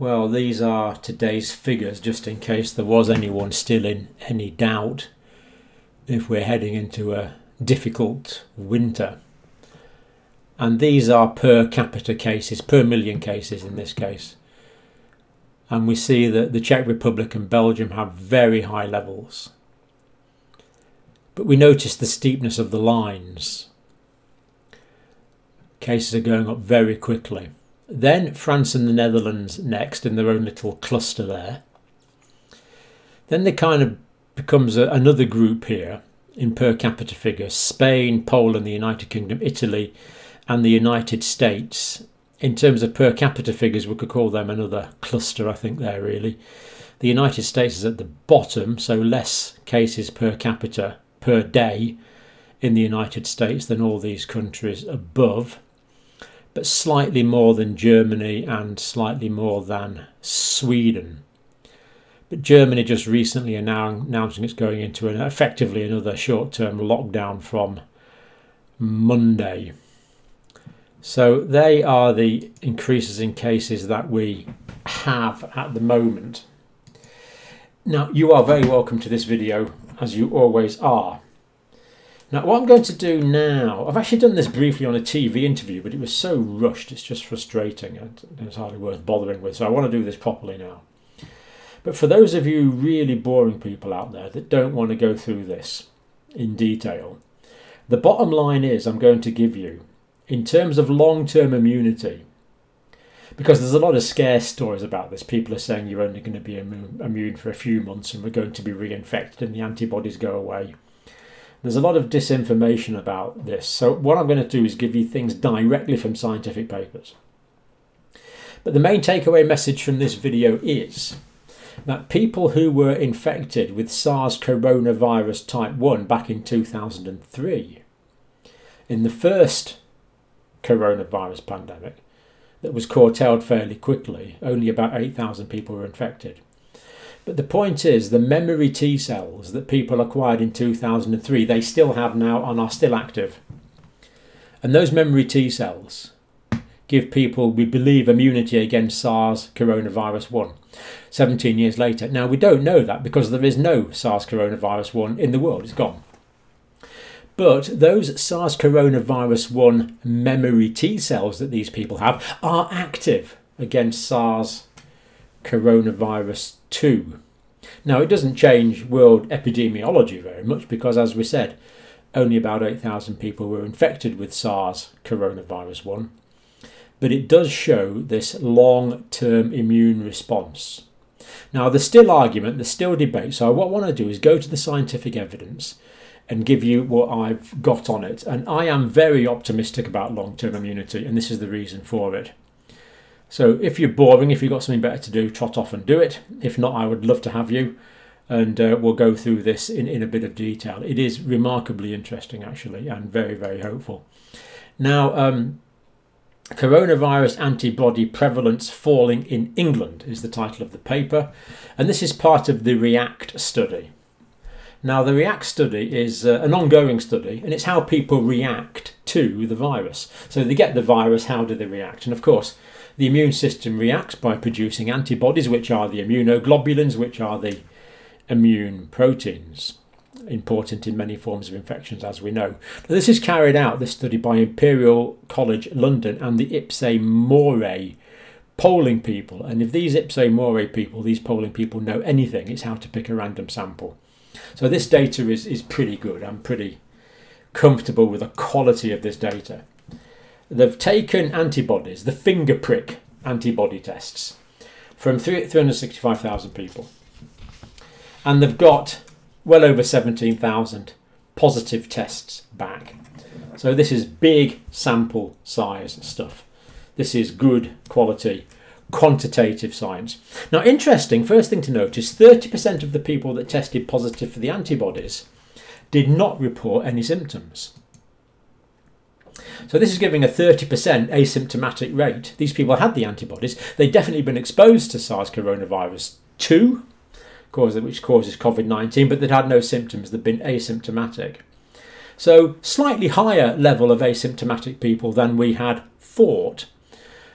Well, these are today's figures, just in case there was anyone still in any doubt if we're heading into a difficult winter. And these are per capita cases, per million cases in this case. And we see that the Czech Republic and Belgium have very high levels. But we notice the steepness of the lines. Cases are going up very quickly. Then France and the Netherlands next in their own little cluster there. Then there kind of becomes a, another group here in per capita figures Spain, Poland, the United Kingdom, Italy, and the United States. In terms of per capita figures, we could call them another cluster, I think, there really. The United States is at the bottom, so less cases per capita per day in the United States than all these countries above but slightly more than Germany and slightly more than Sweden. But Germany just recently announcing it's going into an, effectively another short term lockdown from Monday. So they are the increases in cases that we have at the moment. Now, you are very welcome to this video, as you always are. Now, what I'm going to do now, I've actually done this briefly on a TV interview, but it was so rushed, it's just frustrating. And it's hardly worth bothering with, so I want to do this properly now. But for those of you really boring people out there that don't want to go through this in detail, the bottom line is I'm going to give you, in terms of long term immunity, because there's a lot of scare stories about this. People are saying you're only going to be immune for a few months and we're going to be reinfected and the antibodies go away. There's a lot of disinformation about this. So, what I'm going to do is give you things directly from scientific papers. But the main takeaway message from this video is that people who were infected with SARS coronavirus type 1 back in 2003, in the first coronavirus pandemic that was curtailed fairly quickly, only about 8,000 people were infected. But the point is, the memory T cells that people acquired in 2003, they still have now and are still active. And those memory T cells give people, we believe, immunity against SARS coronavirus 1 17 years later. Now, we don't know that because there is no SARS coronavirus 1 in the world, it's gone. But those SARS coronavirus 1 memory T cells that these people have are active against SARS coronavirus 2. Now, it doesn't change world epidemiology very much because, as we said, only about 8,000 people were infected with SARS coronavirus 1. But it does show this long term immune response. Now, there's still argument, there's still debate. So, what I want to do is go to the scientific evidence and give you what I've got on it. And I am very optimistic about long term immunity, and this is the reason for it. So if you're boring, if you've got something better to do, trot off and do it. If not, I would love to have you. And uh, we'll go through this in, in a bit of detail. It is remarkably interesting, actually, and very, very hopeful. Now, um, Coronavirus antibody prevalence falling in England is the title of the paper, and this is part of the REACT study. Now, the REACT study is uh, an ongoing study, and it's how people react to the virus. So they get the virus, how do they react? And of course, the immune system reacts by producing antibodies, which are the immunoglobulins, which are the immune proteins, important in many forms of infections, as we know. Now, this is carried out, this study, by Imperial College London and the Ipsos MORI polling people. And if these Ipsos MORI people, these polling people, know anything, it's how to pick a random sample. So this data is, is pretty good. I'm pretty comfortable with the quality of this data. They've taken antibodies, the finger prick antibody tests, from 365,000 people. And they've got well over 17,000 positive tests back. So this is big sample size stuff. This is good quality quantitative science. Now, interesting, first thing to notice 30% of the people that tested positive for the antibodies did not report any symptoms. So this is giving a 30% asymptomatic rate. These people had the antibodies. They'd definitely been exposed to SARS coronavirus 2, which causes COVID-19, but they'd had no symptoms. They'd been asymptomatic. So slightly higher level of asymptomatic people than we had thought.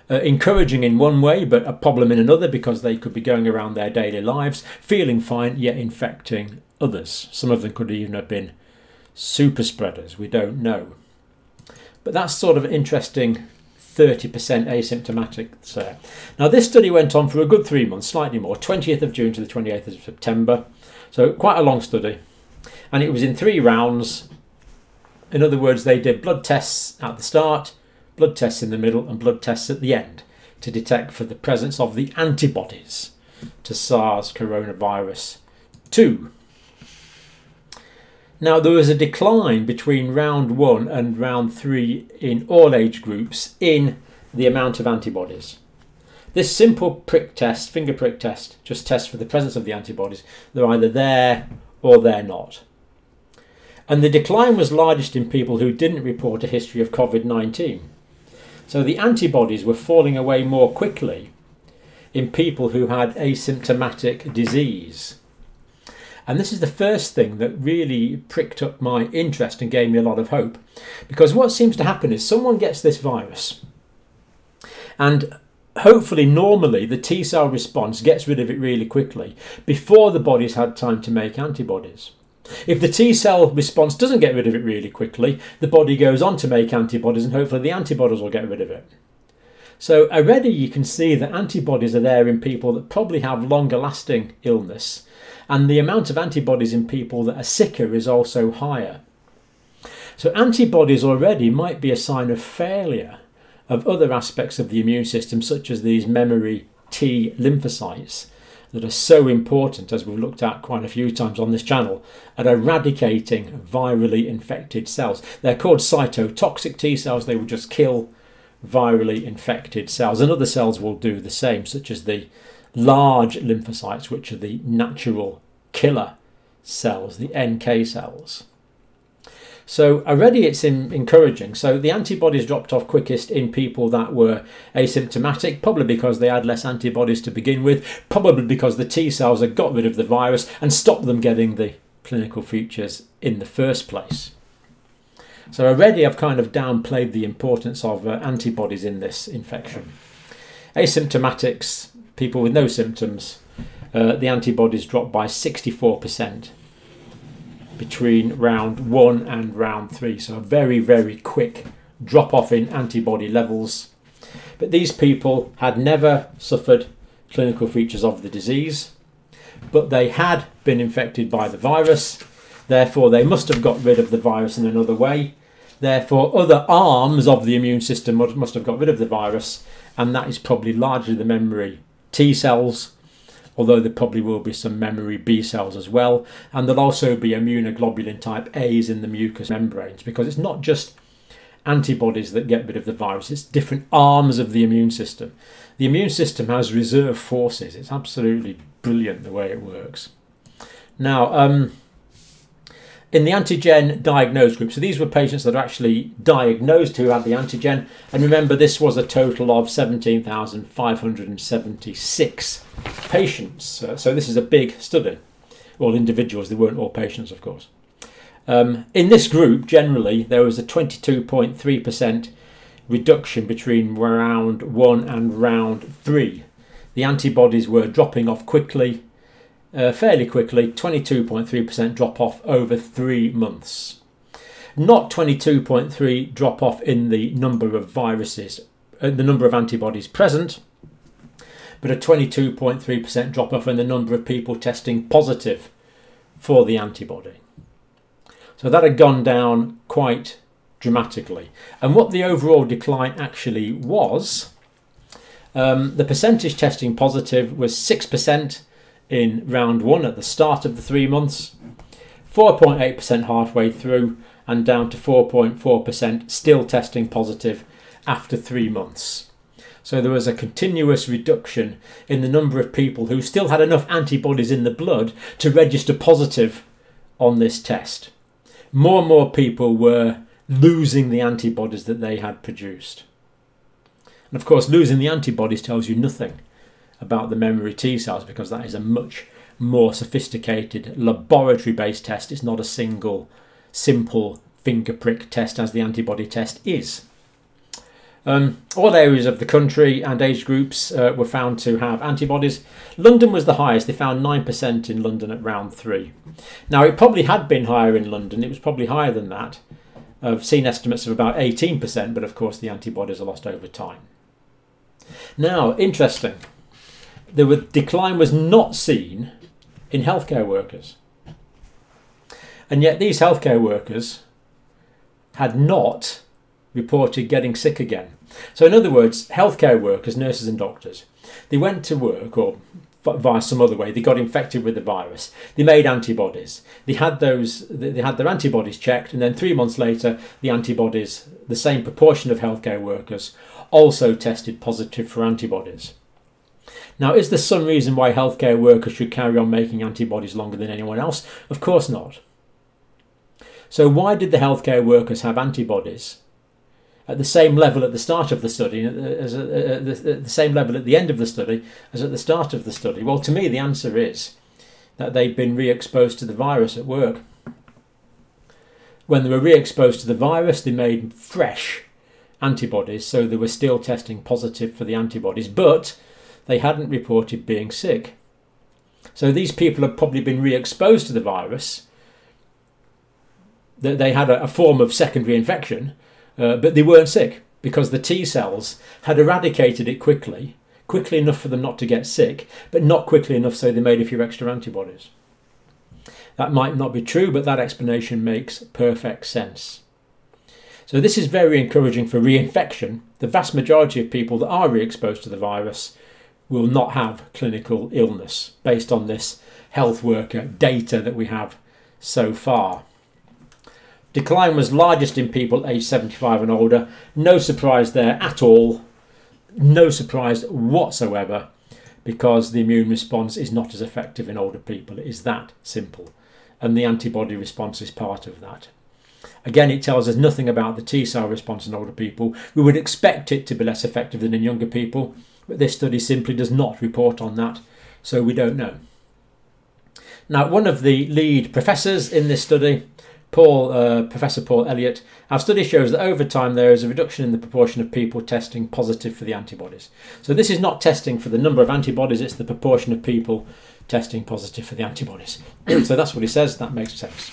uh, encouraging in one way, but a problem in another because they could be going around their daily lives, feeling fine, yet infecting others. Some of them could even have been super spreaders, we don't know. But that's sort of interesting 30% asymptomatic there. Now, this study went on for a good three months, slightly more, 20th of June to the 28th of September. So, quite a long study. And it was in three rounds. In other words, they did blood tests at the start, blood tests in the middle, and blood tests at the end to detect for the presence of the antibodies to SARS coronavirus 2. Now, there was a decline between round one and round three in all age groups in the amount of antibodies. This simple prick test, finger prick test, just tests for the presence of the antibodies. They're either there or they're not. And the decline was largest in people who didn't report a history of COVID 19. So the antibodies were falling away more quickly in people who had asymptomatic disease. And this is the first thing that really pricked up my interest and gave me a lot of hope. Because what seems to happen is someone gets this virus, and hopefully, normally, the T cell response gets rid of it really quickly before the body's had time to make antibodies. If the T cell response doesn't get rid of it really quickly, the body goes on to make antibodies, and hopefully, the antibodies will get rid of it. So, already you can see that antibodies are there in people that probably have longer lasting illness and the amount of antibodies in people that are sicker is also higher. So, antibodies already might be a sign of failure of other aspects of the immune system, such as these memory T lymphocytes that are so important, as we've looked at quite a few times on this channel, at eradicating virally infected cells. They're called cytotoxic T cells, they will just kill virally infected cells, and other cells will do the same, such as the large lymphocytes, which are the natural killer cells, the NK cells. So already it's in, encouraging. So the antibodies dropped off quickest in people that were asymptomatic, probably because they had less antibodies to begin with, probably because the T cells had got rid of the virus and stopped them getting the clinical features in the first place. So already I've kind of downplayed the importance of uh, antibodies in this infection. Asymptomatics people with no symptoms, uh, the antibodies dropped by 64% between round one and round three. So a very, very quick drop off in antibody levels. But these people had never suffered clinical features of the disease, but they had been infected by the virus. Therefore, they must have got rid of the virus in another way. Therefore, other arms of the immune system must have got rid of the virus, and that is probably largely the memory T cells, although there probably will be some memory B cells as well. And there'll also be immunoglobulin type A's in the mucous membranes because it's not just antibodies that get rid of the virus, it's different arms of the immune system. The immune system has reserve forces. It's absolutely brilliant the way it works. Now, um, in the antigen diagnosed group. So these were patients that are actually diagnosed who had the antigen. And remember, this was a total of 17,576 patients. Uh, so this is a big study. All individuals, they weren't all patients, of course. Um, in this group, generally, there was a 22.3% reduction between round one and round three. The antibodies were dropping off quickly uh, fairly quickly 22.3% drop off over three months. Not 22.3 drop off in the number of viruses, uh, the number of antibodies present, but a 22.3% drop off in the number of people testing positive for the antibody. So that had gone down quite dramatically. And what the overall decline actually was, um, the percentage testing positive was 6% in round one at the start of the three months, 4.8% halfway through, and down to 4.4% still testing positive after three months. So there was a continuous reduction in the number of people who still had enough antibodies in the blood to register positive on this test. More and more people were losing the antibodies that they had produced. And of course, losing the antibodies tells you nothing about the memory T cells because that is a much more sophisticated laboratory based test. It's not a single simple finger prick test as the antibody test is. Um, all areas of the country and age groups uh, were found to have antibodies. London was the highest. They found 9% in London at round three. Now, it probably had been higher in London. It was probably higher than that. I've seen estimates of about 18%, but of course the antibodies are lost over time. Now, interesting. The decline was not seen in healthcare workers. And yet these healthcare workers had not reported getting sick again. So, in other words, healthcare workers, nurses, and doctors, they went to work or via some other way, they got infected with the virus. They made antibodies. They had those. They had their antibodies checked, and then three months later, the antibodies, the same proportion of healthcare workers, also tested positive for antibodies. Now, is there some reason why healthcare workers should carry on making antibodies longer than anyone else? Of course not. So, why did the healthcare workers have antibodies at the same level at the start of the study uh, as uh, uh, at the same level at the end of the study as at the start of the study? Well, to me, the answer is that they've been re exposed to the virus at work. When they were re exposed to the virus, they made fresh antibodies, so they were still testing positive for the antibodies, but they hadn't reported being sick. So these people had probably been re exposed to the virus. They had a form of secondary infection, uh, but they weren't sick because the T cells had eradicated it quickly, quickly enough for them not to get sick, but not quickly enough so they made a few extra antibodies. That might not be true, but that explanation makes perfect sense. So, this is very encouraging for reinfection. The vast majority of people that are re exposed to the virus will not have clinical illness based on this health worker data that we have so far. Decline was largest in people aged 75 and older. No surprise there at all. No surprise whatsoever because the immune response is not as effective in older people. It is that simple. And the antibody response is part of that. Again, it tells us nothing about the T cell response in older people. We would expect it to be less effective than in younger people, but this study simply does not report on that, so we don't know. Now, one of the lead professors in this study Paul, uh, Professor Paul Elliott, our study shows that over time there is a reduction in the proportion of people testing positive for the antibodies. So this is not testing for the number of antibodies, it's the proportion of people testing positive for the antibodies. so that's what he says, that makes sense.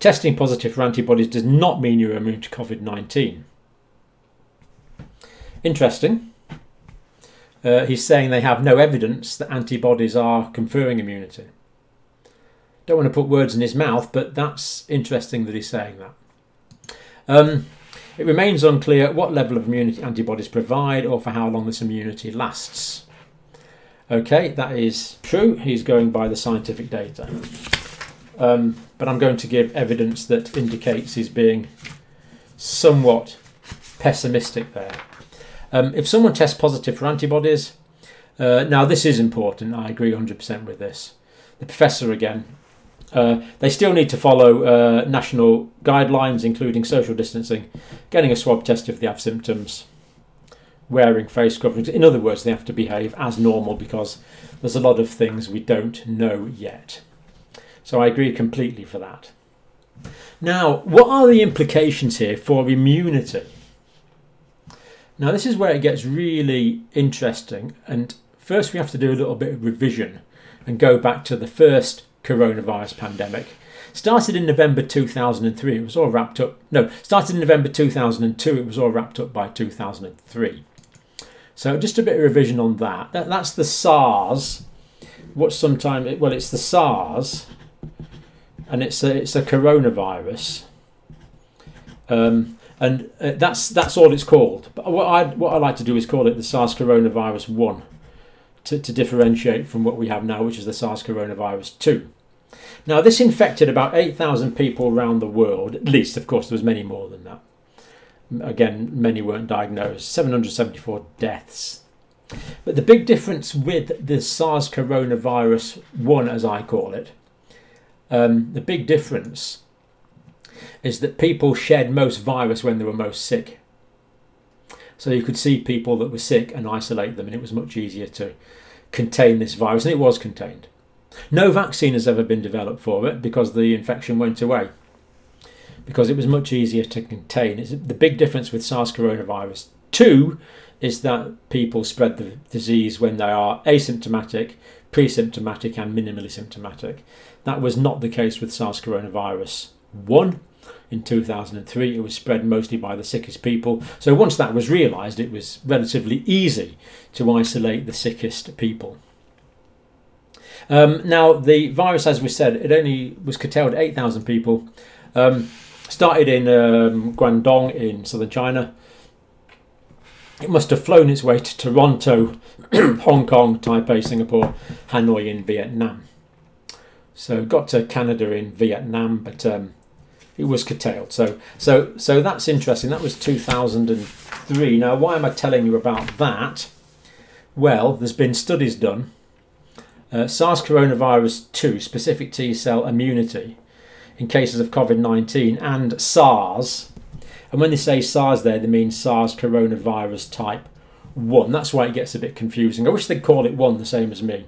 Testing positive for antibodies does not mean you're immune to COVID 19. Interesting. Uh, he's saying they have no evidence that antibodies are conferring immunity. Don't want to put words in his mouth, but that's interesting that he's saying that. Um, it remains unclear what level of immunity antibodies provide or for how long this immunity lasts. Okay, that is true. He's going by the scientific data. Um, but I'm going to give evidence that indicates he's being somewhat pessimistic there. Um, if someone tests positive for antibodies, uh, now this is important, I agree 100% with this. The professor again uh, they still need to follow uh, national guidelines, including social distancing, getting a swab test if they have symptoms, wearing face coverings. In other words, they have to behave as normal because there's a lot of things we don't know yet. So I agree completely for that. Now, what are the implications here for immunity? Now, this is where it gets really interesting. And first, we have to do a little bit of revision and go back to the first coronavirus pandemic. Started in November 2003, it was all wrapped up. No, started in November 2002, it was all wrapped up by 2003. So just a bit of revision on that. that that's the SARS. What's sometimes, well, it's the SARS, and it's a, it's a coronavirus. Um, and uh, that's that's all it's called. But what I what I like to do is call it the SARS coronavirus one to, to differentiate from what we have now, which is the SARS coronavirus 2. Now, this infected about 8,000 people around the world, at least, of course, there was many more than that. Again, many weren't diagnosed, 774 deaths. But the big difference with the SARS coronavirus 1, as I call it, um, the big difference is that people shed most virus when they were most sick. So you could see people that were sick and isolate them, and it was much easier to contain this virus, and it was contained. No vaccine has ever been developed for it because the infection went away. Because it was much easier to contain. It's the big difference with SARS coronavirus Two is that people spread the disease when they are asymptomatic, pre-symptomatic and minimally symptomatic. That was not the case with SARS coronavirus 1 in 2003. It was spread mostly by the sickest people. So once that was realised, it was relatively easy to isolate the sickest people. Um, now, the virus, as we said, it only was curtailed 8,000 people. Um, started in um, Guangdong in southern China. It must have flown its way to Toronto, Hong Kong, Taipei, Singapore, Hanoi in Vietnam. So got to Canada in Vietnam, but um, it was curtailed. So so so that's interesting. That was 2003. Now, why am I telling you about that? Well, there's been studies done. Uh, SARS coronavirus 2 specific T cell immunity in cases of COVID 19 and SARS. And when they say SARS there, they mean SARS coronavirus type 1. That's why it gets a bit confusing. I wish they'd call it 1 the same as me.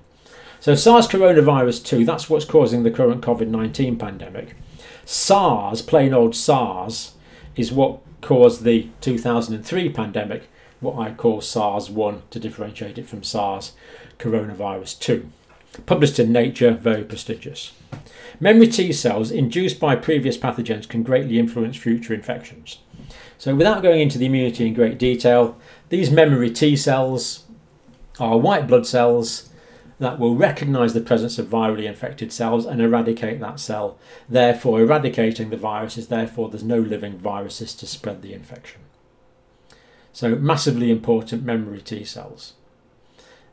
So, SARS coronavirus 2, that's what's causing the current COVID 19 pandemic. SARS, plain old SARS, is what caused the 2003 pandemic, what I call SARS 1 to differentiate it from SARS coronavirus 2. Published in Nature, very prestigious. Memory T cells induced by previous pathogens can greatly influence future infections. So, without going into the immunity in great detail, these memory T cells are white blood cells that will recognize the presence of virally infected cells and eradicate that cell. Therefore, eradicating the viruses, therefore there's no living viruses to spread the infection. So, massively important memory T cells.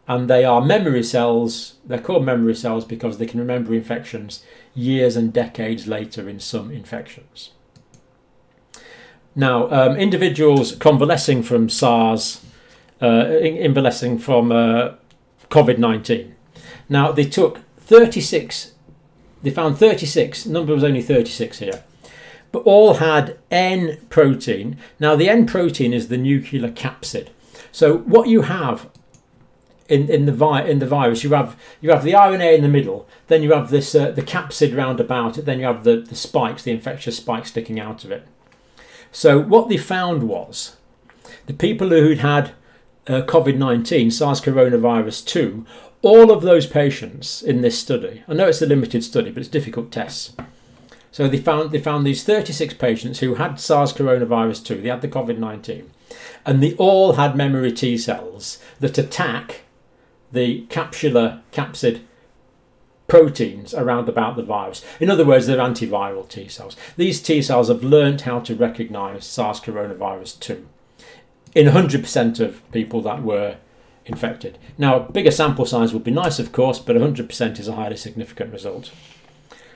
And they are memory cells, they're called memory cells because they can remember infections years and decades later in some infections. Now, um, individuals convalescing from SARS, uh, convalescing from uh, COVID 19. Now, they took 36, they found 36, number was only 36 here, but all had N protein. Now, the N protein is the nuclear capsid. So, what you have in, in the vi- in the virus, you have you have the RNA in the middle, then you have this uh, the capsid round about it, then you have the, the spikes, the infectious spikes sticking out of it. So what they found was the people who'd had uh, COVID 19, SARS coronavirus 2, all of those patients in this study, I know it's a limited study, but it's difficult tests. So they found they found these 36 patients who had SARS coronavirus 2, they had the COVID 19, and they all had memory T cells that attack the capsular capsid proteins around about the virus. In other words, they're antiviral T cells. These T cells have learned how to recognize SARS coronavirus 2 in 100% of people that were infected. Now, a bigger sample size would be nice, of course, but 100% is a highly significant result.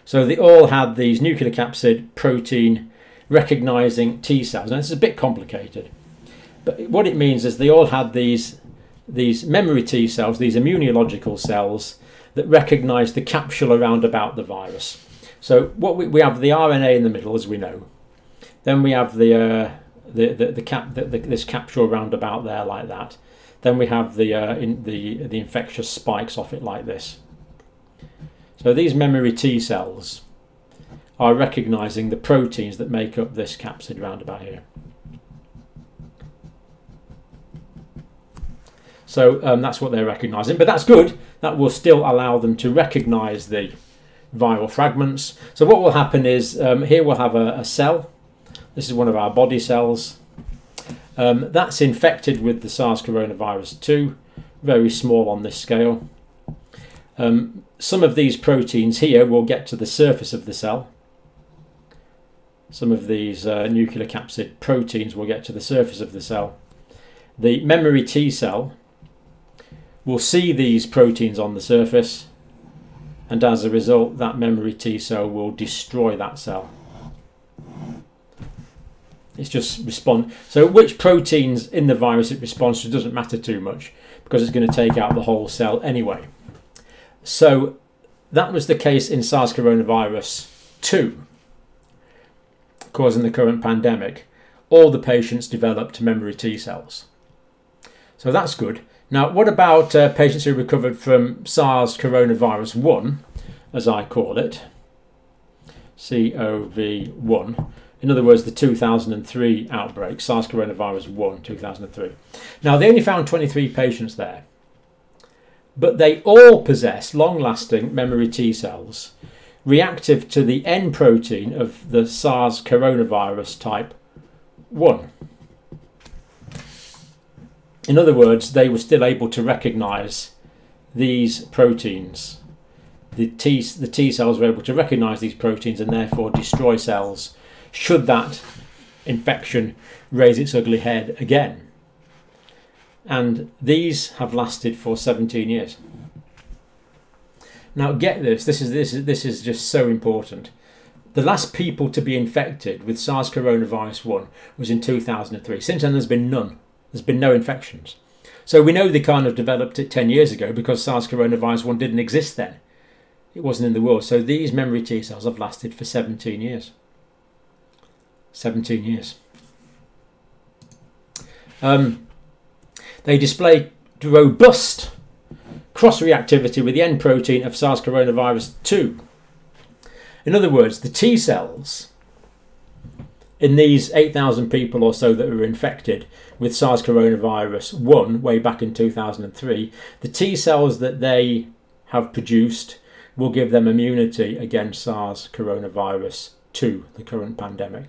So they all had these nuclear capsid protein recognizing T cells. Now, this is a bit complicated, but what it means is they all had these, these memory T cells, these immunological cells that recognize the capsule around about the virus. So what we, we have the RNA in the middle, as we know. Then we have the uh, the, the, the cap the, the, this capsule around about there like that. Then we have the, uh, in the, the infectious spikes off it like this. So these memory T cells are recognizing the proteins that make up this capsid roundabout here. So um, that's what they're recognizing, but that's good. That will still allow them to recognize the viral fragments. So what will happen is um, here we'll have a, a cell. This is one of our body cells. Um, that's infected with the SARS coronavirus 2, very small on this scale. Um, some of these proteins here will get to the surface of the cell. Some of these uh, nuclear capsid proteins will get to the surface of the cell. The memory T cell will see these proteins on the surface and as a result that memory T cell will destroy that cell. It's just respond. So which proteins in the virus it responds to doesn't matter too much because it's going to take out the whole cell anyway. So that was the case in SARS coronavirus 2, causing the current pandemic. All the patients developed memory T cells. So that's good. Now, what about uh, patients who recovered from SARS coronavirus 1, as I call it, COV1? In other words, the 2003 outbreak, SARS coronavirus 1, 2003. Now, they only found 23 patients there, but they all possess long lasting memory T cells reactive to the N protein of the SARS coronavirus type 1. In other words, they were still able to recognize these proteins. The T, the T cells were able to recognize these proteins and therefore destroy cells should that infection raise its ugly head again. And these have lasted for 17 years. Now get this, this is this is this is just so important. The last people to be infected with SARS coronavirus 1 was in 2003. Since then there's been none. There's been no infections. So we know they kind of developed it 10 years ago because SARS coronavirus 1 didn't exist then. It wasn't in the world. So these memory T cells have lasted for 17 years. 17 years. Um, they display robust cross reactivity with the N protein of SARS coronavirus 2. In other words, the T cells in these 8,000 people or so that were infected with SARS coronavirus 1 way back in 2003, the T cells that they have produced will give them immunity against SARS coronavirus 2, the current pandemic.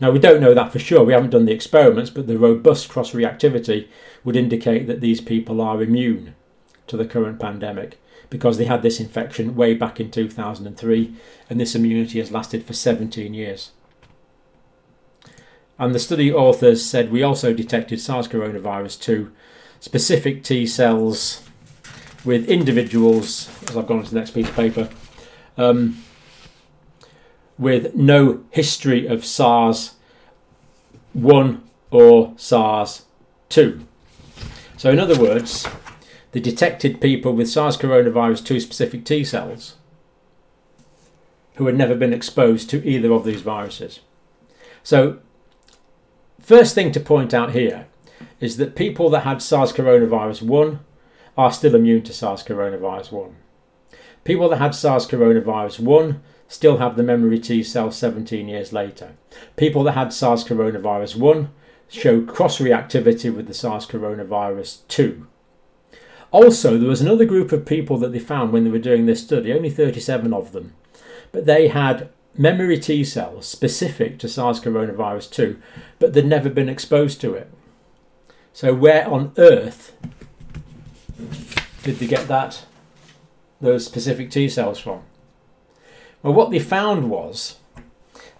Now, we don't know that for sure, we haven't done the experiments, but the robust cross reactivity would indicate that these people are immune to the current pandemic because they had this infection way back in 2003 and this immunity has lasted for 17 years. And the study authors said we also detected SARS coronavirus 2 specific T cells with individuals, as I've gone to the next piece of paper, um, with no history of SARS 1 or SARS 2. So, in other words, they detected people with SARS coronavirus 2 specific T cells who had never been exposed to either of these viruses. So, first thing to point out here is that people that had SARS coronavirus 1 are still immune to SARS coronavirus 1. People that had SARS coronavirus 1 still have the memory T cell 17 years later. People that had SARS coronavirus 1 show cross reactivity with the SARS coronavirus 2. Also, there was another group of people that they found when they were doing this study, only 37 of them, but they had memory T cells specific to SARS coronavirus 2, but they'd never been exposed to it. So, where on earth did they get that, those specific T cells from? Well, what they found was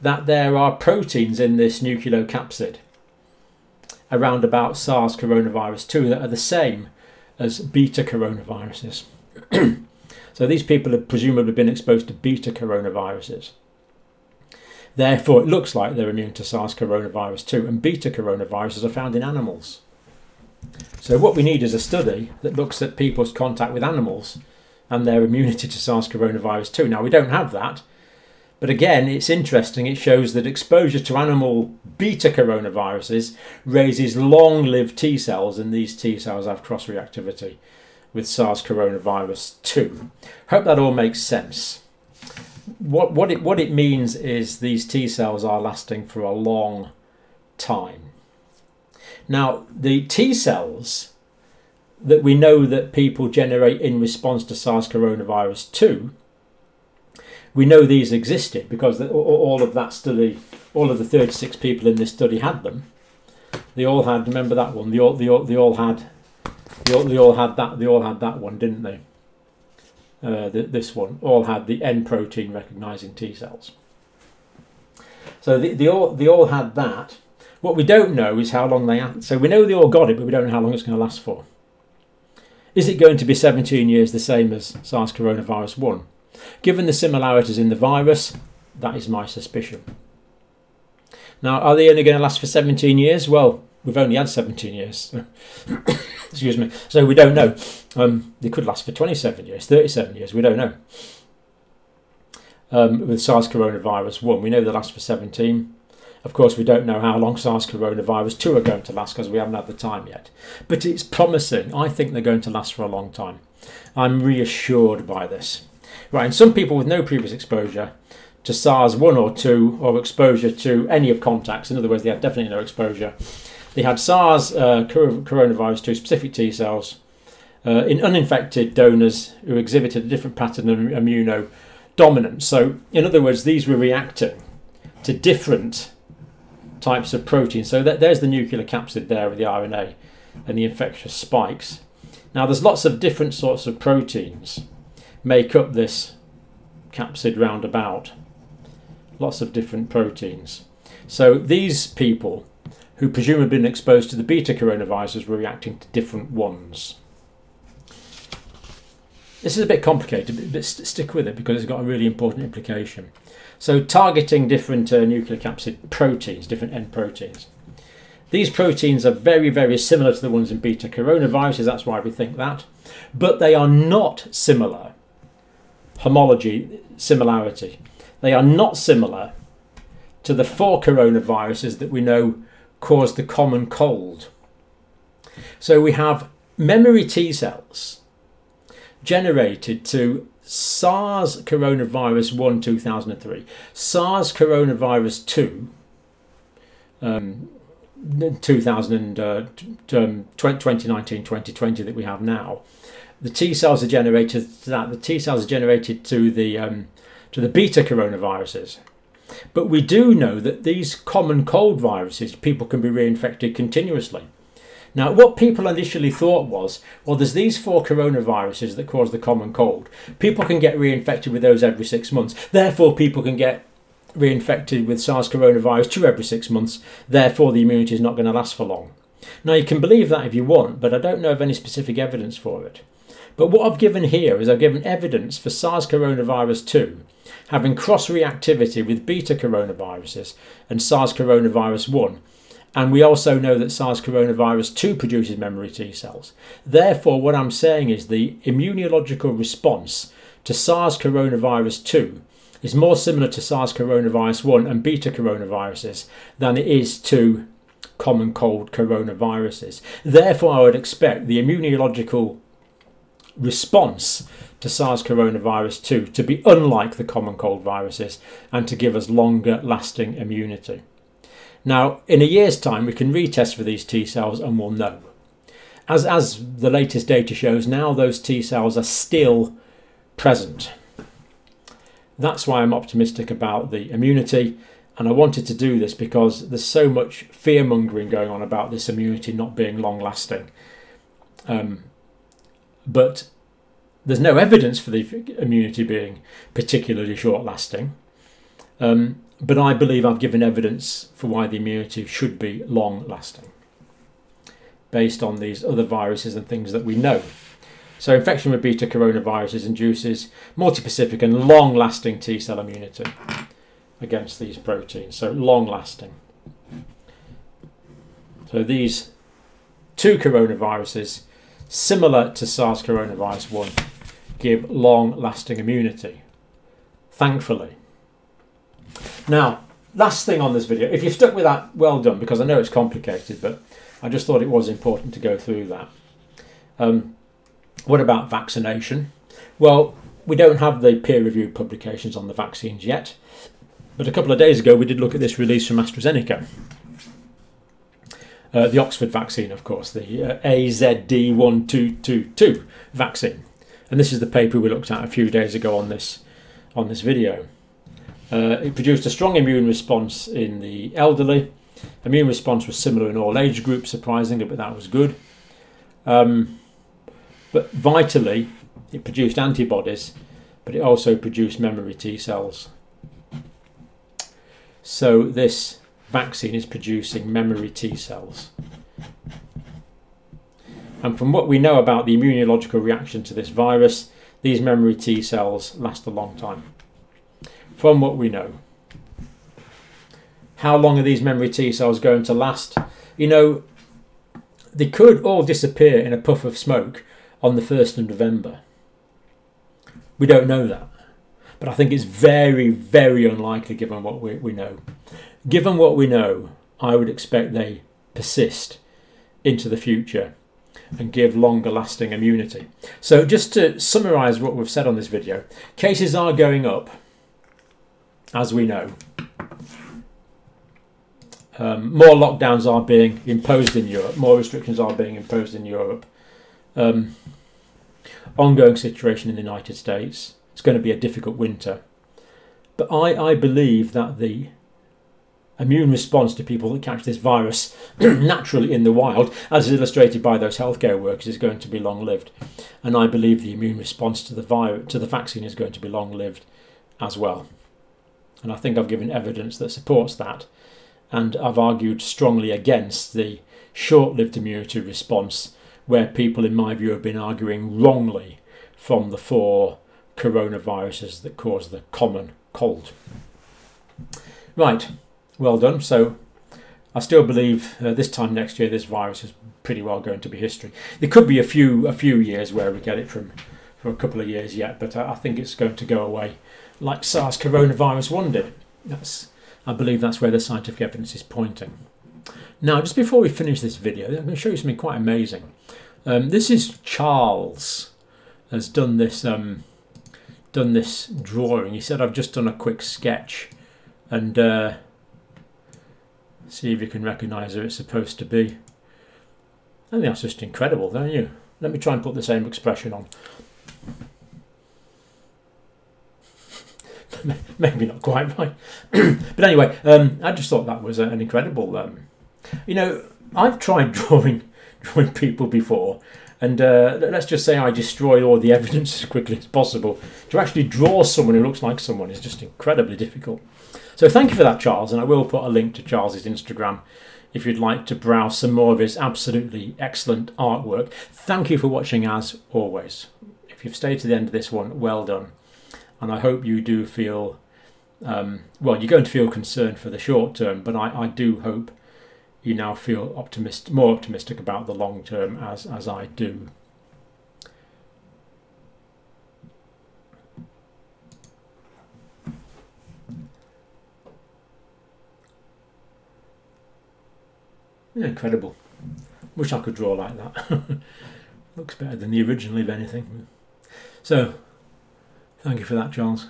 that there are proteins in this nucleocapsid around about SARS coronavirus 2 that are the same as beta coronaviruses. so these people have presumably been exposed to beta coronaviruses. Therefore, it looks like they're immune to SARS coronavirus 2, and beta coronaviruses are found in animals. So, what we need is a study that looks at people's contact with animals and their immunity to SARS coronavirus 2. Now, we don't have that, but again, it's interesting. It shows that exposure to animal beta coronaviruses raises long lived T cells, and these T cells have cross reactivity with SARS coronavirus 2. Hope that all makes sense. What, what, it, what it means is these T cells are lasting for a long time. Now, the T cells that we know that people generate in response to SARS coronavirus 2 we know these existed because all of that study, all of the 36 people in this study had them. They all had. Remember that one? They all, they all, they all had. They all, they all had that. They all had that one, didn't they? Uh, the, this one all had the N protein recognizing T cells. So they, they all they all had that. What we don't know is how long they had. So we know they all got it, but we don't know how long it's going to last for. Is it going to be 17 years, the same as SARS coronavirus 1? Given the similarities in the virus, that is my suspicion. Now, are they only going to last for 17 years? Well, we've only had 17 years. Excuse me. So we don't know. Um, they could last for 27 years, 37 years. We don't know. Um, with SARS coronavirus 1, we know they last for 17. Of course, we don't know how long SARS coronavirus 2 are going to last because we haven't had the time yet. But it's promising. I think they're going to last for a long time. I'm reassured by this. Right, and some people with no previous exposure to SARS 1 or 2 or exposure to any of contacts. In other words, they had definitely no exposure. They had SARS uh, coronavirus 2 specific T cells uh, in uninfected donors who exhibited a different pattern of immunodominance. So, in other words, these were reacting to different types of proteins. So, that, there's the nuclear capsid there with the RNA and the infectious spikes. Now, there's lots of different sorts of proteins make up this capsid roundabout. Lots of different proteins. So, these people who presumably been exposed to the beta coronaviruses were reacting to different ones. This is a bit complicated, but stick with it because it's got a really important implication. So targeting different uh, proteins, different N proteins. These proteins are very, very similar to the ones in beta coronaviruses, that's why we think that. But they are not similar, homology, similarity. They are not similar to the four coronaviruses that we know cause the common cold. So we have memory T cells generated to SARS coronavirus 1 2003, SARS coronavirus 2 um, 2000 uh, 2019 2020 that we have now. The T cells are generated to that the T cells are generated to the um, to the beta coronaviruses. But we do know that these common cold viruses people can be reinfected continuously now, what people initially thought was, well, there's these four coronaviruses that cause the common cold. People can get reinfected with those every six months. Therefore, people can get reinfected with SARS coronavirus two every six months. Therefore, the immunity is not going to last for long. Now, you can believe that if you want, but I don't know of any specific evidence for it. But what I've given here is I've given evidence for SARS coronavirus 2 having cross reactivity with beta coronaviruses and SARS coronavirus 1 and we also know that SARS coronavirus 2 produces memory T cells. Therefore, what I'm saying is the immunological response to SARS coronavirus 2 is more similar to SARS coronavirus 1 and beta coronaviruses than it is to common cold coronaviruses. Therefore, I would expect the immunological response to SARS coronavirus 2 to be unlike the common cold viruses and to give us longer lasting immunity. Now, in a year's time, we can retest for these T cells and we'll know. As, as the latest data shows, now those T cells are still present. That's why I'm optimistic about the immunity. And I wanted to do this because there's so much fear mongering going on about this immunity not being long lasting. Um, but there's no evidence for the immunity being particularly short lasting. Um, but I believe I've given evidence for why the immunity should be long lasting based on these other viruses and things that we know. So, infection with beta coronaviruses induces multi-specific and long lasting T cell immunity against these proteins. So, long lasting. So, these two coronaviruses, similar to SARS coronavirus 1, give long lasting immunity. Thankfully. Now, last thing on this video, if you've stuck with that, well done, because I know it's complicated, but I just thought it was important to go through that. Um, what about vaccination? Well, we don't have the peer-reviewed publications on the vaccines yet, but a couple of days ago we did look at this release from AstraZeneca. Uh, the Oxford vaccine, of course, the uh, AZD1222 vaccine. And this is the paper we looked at a few days ago on this on this video. Uh, it produced a strong immune response in the elderly. Immune response was similar in all age groups, surprisingly, but that was good. Um, but vitally, it produced antibodies, but it also produced memory T cells. So this vaccine is producing memory T cells. And from what we know about the immunological reaction to this virus, these memory T cells last a long time from what we know. How long are these memory T cells going to last? You know, they could all disappear in a puff of smoke on the 1st of November. We don't know that. But I think it's very, very unlikely given what we, we know. Given what we know, I would expect they persist into the future and give longer lasting immunity. So just to summarise what we've said on this video, cases are going up as we know, um, more lockdowns are being imposed in Europe, more restrictions are being imposed in Europe. Um, ongoing situation in the United States. It's going to be a difficult winter. But I, I believe that the immune response to people that catch this virus naturally in the wild, as is illustrated by those healthcare workers, is going to be long lived. And I believe the immune response to the virus, to the vaccine is going to be long lived as well. And I think I've given evidence that supports that. And I've argued strongly against the short lived immunity response, where people, in my view, have been arguing wrongly from the four coronaviruses that cause the common cold. Right, well done. So I still believe uh, this time next year this virus is pretty well going to be history. There could be a few a few years where we get it from for a couple of years yet, but I, I think it's going to go away like SARS coronavirus one did. That's I believe that's where the scientific evidence is pointing. Now, just before we finish this video, I'm going to show you something quite amazing. Um, this is Charles has done this um, done this drawing. He said, "I've just done a quick sketch," and uh, see if you can recognise who it's supposed to be. I think that's just incredible, don't you? Let me try and put the same expression on. Maybe not quite right, but anyway, um, I just thought that was an incredible. Um, you know, I've tried drawing drawing people before, and uh, let's just say I destroy all the evidence as quickly as possible. To actually draw someone who looks like someone is just incredibly difficult. So thank you for that, Charles, and I will put a link to Charles's Instagram if you'd like to browse some more of his absolutely excellent artwork. Thank you for watching as always. If you've stayed to the end of this one, well done. And I hope you do feel, um, well, you're going to feel concerned for the short term, but I, I do hope you now feel optimist, more optimistic about the long term as, as I do. Incredible. Wish I could draw like that. Looks better than the original, if anything. So, thank you for that, Charles.